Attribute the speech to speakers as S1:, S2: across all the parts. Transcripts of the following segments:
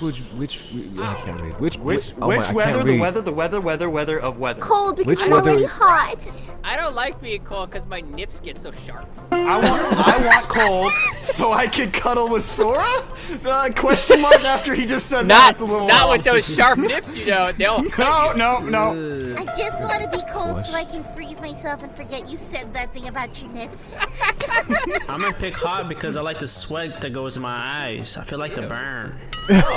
S1: Which which I can't read. Which
S2: Which
S1: oh
S2: which
S1: my,
S2: weather? The weather, the weather, weather, weather of weather.
S3: Cold because
S1: Which
S3: I'm
S1: weather-
S3: already hot.
S4: I don't like being cold because my nips get so sharp.
S2: I want I want cold so I can cuddle with Sora? Uh, question mark after he just said that.
S4: Not,
S2: It's a little
S4: not
S2: off.
S4: with those sharp nips, you know. They'll
S2: No, no, no.
S3: I just want to be cold
S1: What?
S3: so I can freeze myself and forget you said that thing about your nips.
S5: I'm gonna pick hot because I like the sweat that goes in my eyes. I feel like the burn.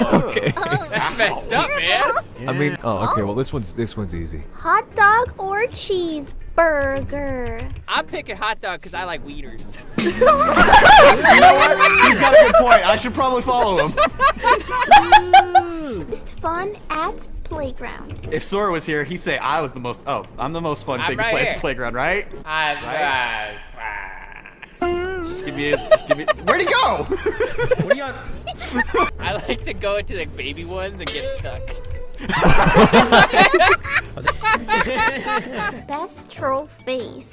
S1: okay.
S3: Oh,
S4: That's messed up, man.
S1: I mean, oh, okay. Oh. Well, this one's this one's easy.
S3: Hot dog or cheeseburger?
S4: I'm picking hot dog because I like wieners.
S2: You know what? He's got a good point. I should probably follow him.
S3: Most fun at playground.
S2: If Sora was here, he'd say I was the most. Oh, I'm the most fun
S4: I'm
S2: thing to
S4: right
S2: play at the playground, right?
S4: I'm
S2: Right. Just give me, a, just give me. Where'd he go?
S5: What do y'all?
S4: I like to go into the baby ones and get stuck.
S3: Best troll face.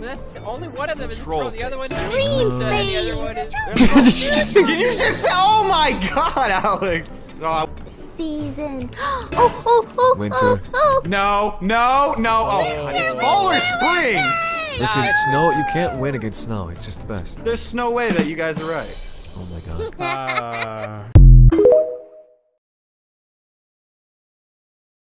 S4: That's the only one of them is
S2: Troll
S4: troll. The other one is
S3: Dream
S4: pizza, and one is.
S1: Did you just say?
S2: Did you just say? Oh my God, Alex! Oh,
S3: Season. Oh, oh, oh,
S1: Winter.
S3: oh, oh.
S2: no, no, no. Oh, God, it's fall or spring.
S1: Listen, snow. You can't win against snow. It's just the best.
S2: There's no way that you guys are right.
S1: Oh my god.
S5: Uh,